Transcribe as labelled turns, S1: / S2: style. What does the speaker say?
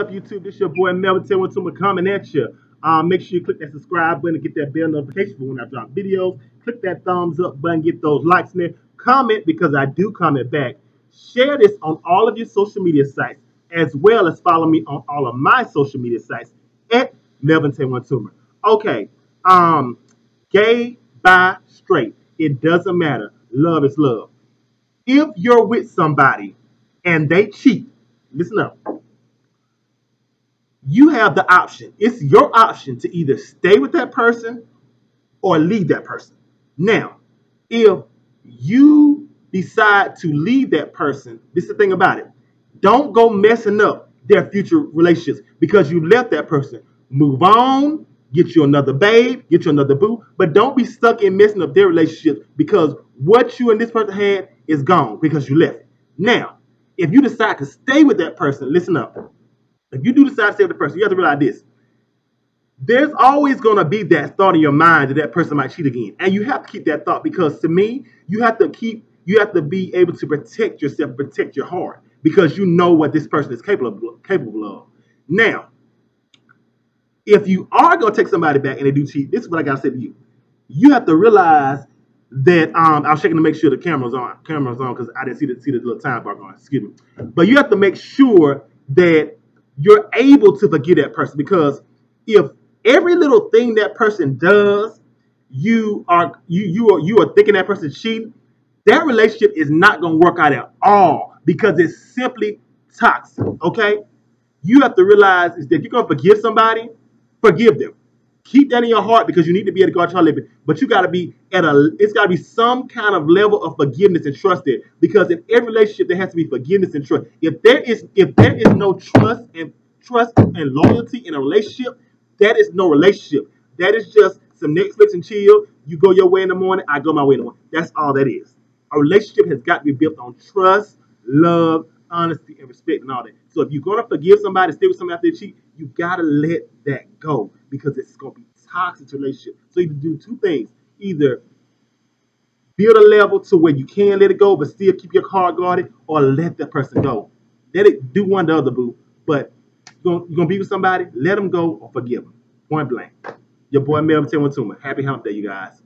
S1: up, YouTube? This your boy Melvin Taylor Tuma coming at you. Um, make sure you click that subscribe button and get that bell notification for when I drop videos. Click that thumbs up button, get those likes in there. Comment because I do comment back. Share this on all of your social media sites, as well as follow me on all of my social media sites at Melvin Taylor Tuma. Okay, um, gay, bi, straight, it doesn't matter. Love is love. If you're with somebody and they cheat, listen up you have the option. It's your option to either stay with that person or leave that person. Now, if you decide to leave that person, this is the thing about it. Don't go messing up their future relationships because you left that person. Move on, get you another babe, get you another boo, but don't be stuck in messing up their relationship because what you and this person had is gone because you left. Now, if you decide to stay with that person, listen up if you do decide to save the person, you have to realize this. There's always going to be that thought in your mind that that person might cheat again. And you have to keep that thought because to me, you have to keep, you have to be able to protect yourself, protect your heart because you know what this person is capable of. Capable of. Now, if you are going to take somebody back and they do cheat, this is what I got to say to you. You have to realize that um, I was checking to make sure the camera's on. Camera's on because I didn't see the see the little time bar going. Excuse me. But you have to make sure that you're able to forgive that person because if every little thing that person does, you are you you are you are thinking that person cheating, that relationship is not gonna work out at all because it's simply toxic. Okay, you have to realize is that you're gonna forgive somebody, forgive them. Keep that in your heart because you need to be able to go out your living. But you got to be at a, it's got to be some kind of level of forgiveness and trust there. Because in every relationship, there has to be forgiveness and trust. If there is, if there is no trust and trust and loyalty in a relationship, that is no relationship. That is just some Netflix and chill. You go your way in the morning, I go my way in the morning. That's all that is. A relationship has got to be built on trust, love, honesty, and respect, and all that. So if you're gonna forgive somebody, stay with somebody after they cheat, you gotta let that go because it's gonna be toxic to relationship. So you do two things: either build a level to where you can let it go, but still keep your card guarded, or let that person go. Let it do one to the other, boo. But you're you're gonna be with somebody, let them go or forgive them. Point blank. Your boy Melvin Tillman Happy Hump Day, you guys.